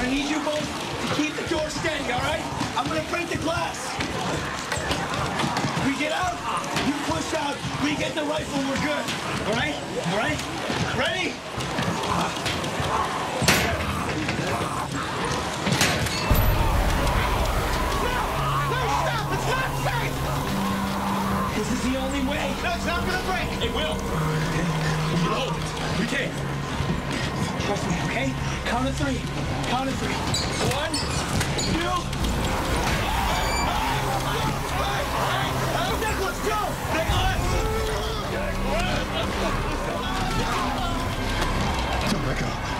Keep the door steady, all right? I'm gonna break the glass. We get out, you push out, we get the rifle, we're good. All right? All right? Ready? No, stop! It's not safe! This is the only way. No, it's not gonna break. It will. Can hold it. We can. Trust me, okay? Count of three. Count of three. One, two. Nicholas, go! Nicholas! Don't let go.